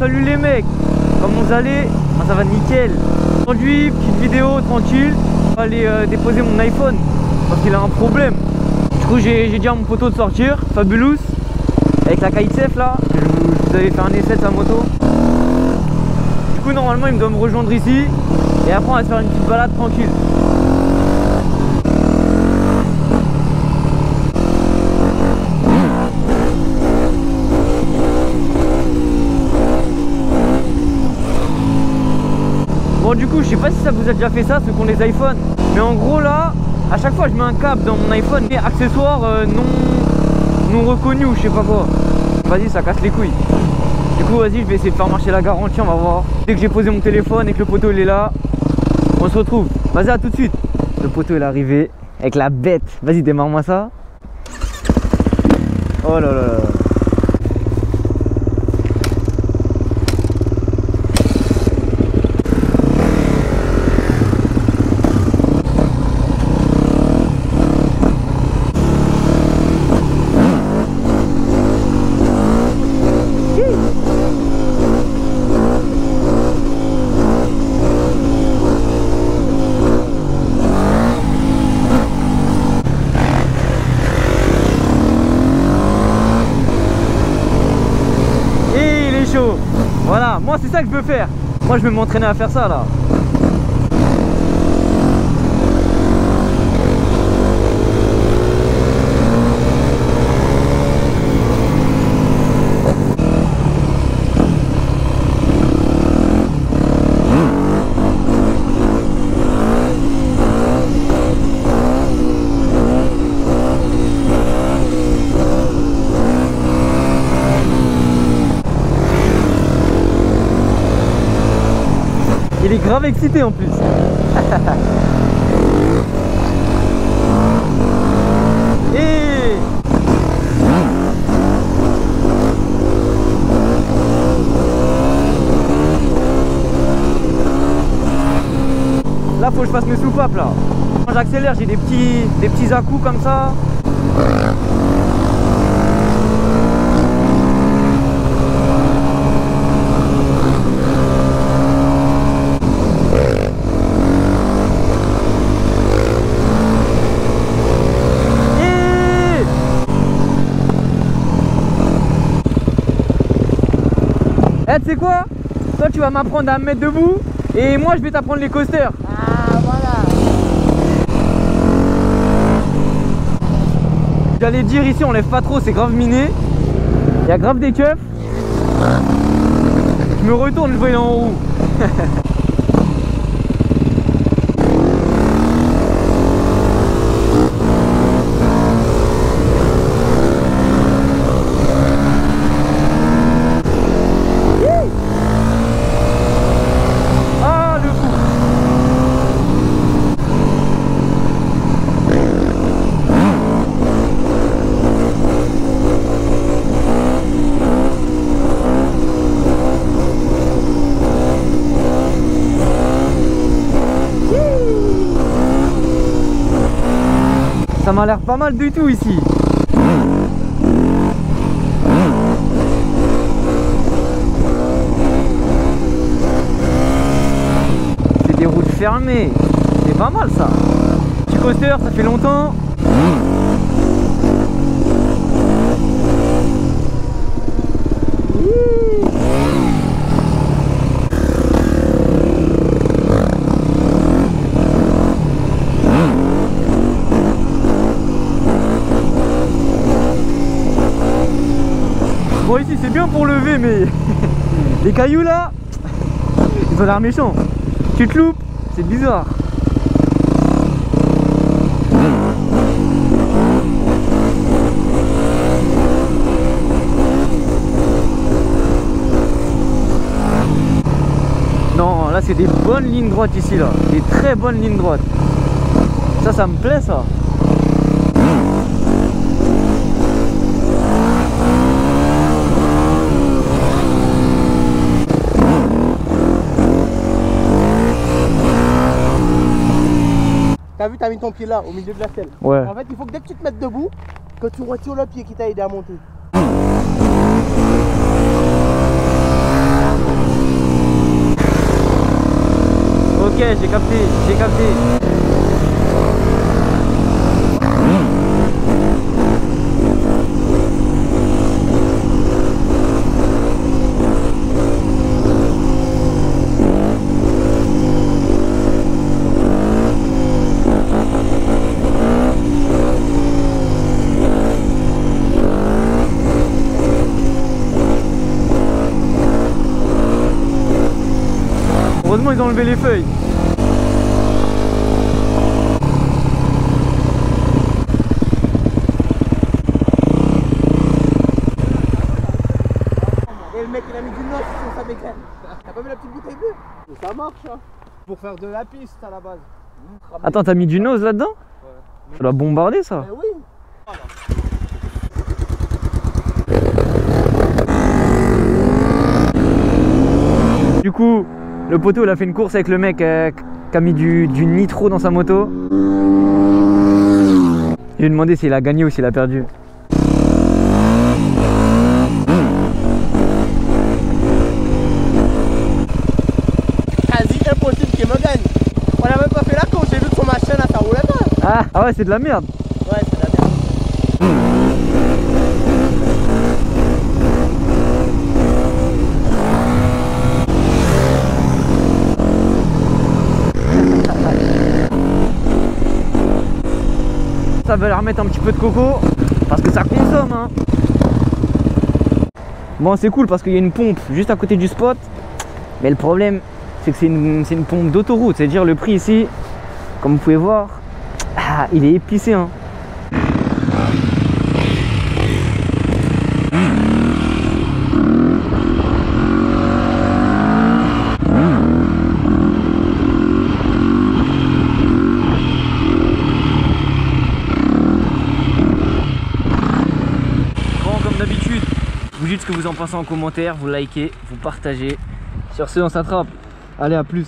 salut les mecs. Comment vous allez Ça va nickel. Aujourd'hui, petite vidéo tranquille. Je vais aller euh, déposer mon iPhone. Parce qu'il a un problème. Du coup j'ai dit à mon poteau de sortir Fabulous. Avec la KXF là. Je vous, je vous avais fait un essai de sa moto. Du coup normalement il me doit me rejoindre ici. Et après on va se faire une petite balade tranquille Bon du coup je sais pas si ça vous a déjà fait ça ceux qui ont les iPhones. Mais en gros là à chaque fois je mets un câble dans mon iPhone et accessoires euh, non, non reconnus ou je sais pas quoi. Vas-y ça casse les couilles. Du coup vas-y je vais essayer de faire marcher la garantie on va voir. Dès que j'ai posé mon téléphone et que le poteau il est là On se retrouve. Vas-y à tout de suite. Le poteau il est arrivé avec la bête. Vas-y démarre moi ça. Oh là là là Et il est chaud Voilà, moi c'est ça que je veux faire. Moi je vais m'entraîner à faire ça là Grave excité en plus. Là faut que je fasse mes soupapes là. Quand j'accélère j'ai des petits des petits à -coups comme ça Et Eh tu sais quoi? Toi tu vas m'apprendre à me mettre debout et moi je vais t'apprendre les coasters Ah voilà J'allais dire ici on lève pas trop, c'est grave miné. Il y a grave des keufs. Je me retourne, il est en haut. Ah le fou Ça m'a l'air pas mal du tout ici. C'est des routes fermées. C'est pas mal ça. Petit coaster, ça fait longtemps. Bon ici c'est bien pour lever mais les cailloux là ils ont l'air méchants. Tu te loupes, c'est bizarre. Non, là c'est des bonnes lignes droites ici là, des très bonnes lignes droites. Ça, ça me plaît ça. T'as vu, t'as mis ton pied là, au milieu de la selle. Ouais. En fait, il faut que dès que tu te mettes debout, que tu retires le pied qui t'a aidé à monter. Ok, j'ai capté, j'ai capté. Heureusement ils ont enlevé les feuilles. Et le mec il a mis du noix sur sa bécane. T'as pas vu la petite bouteille bleue? Ça marche hein. Pour faire de la piste à la base. Attends, t'as mis du nose là-dedans? Ça doit bombarder ça? Oui. Du coup, le poteau il a fait une course avec le mec euh, qui a mis du, du nitro dans sa moto. Je lui ai demandé s'il a gagné ou s'il a perdu. Quasi impossible qu'il me gagne. On a même pas fait la course, j'ai vu que son machin là ça roulait pas. Ah, ah ouais, c'est de la merde. Ouais, c'est la merde. Ça va leur remettre un petit peu de coco parce que ça consomme. Hein. Bon, c'est cool parce qu'il y a une pompe juste à côté du spot. Mais le problème, c'est que c'est une, c'est une pompe d'autoroute. C'est-à-dire le prix ici, comme vous pouvez voir, ah, il est épicé. Hein. Bon, comme d'habitude, vous ce que vous en pensez en commentaire, vous likez, vous partagez. Sur ce, on s'attrape. Allez, à plus.